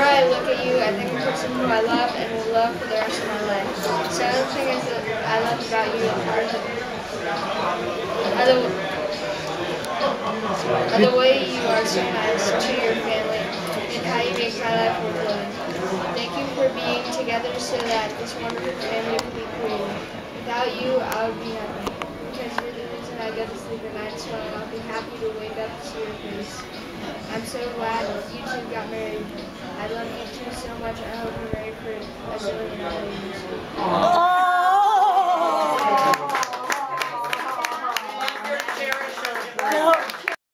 Whenever I look at you, I think of a person who I love and will love for the rest of my life. So other things that I love about you are the, are the, are the way you are so nice to your family and how you make my life worth living. Thank you for being together so that this wonderful family can be created. Without you, I would be nothing. Because you're the reason I go to sleep at night, so I'll be happy to wake up to see your face. I'm so glad you two got married. I love you two so much. I hope you're ready for a other years.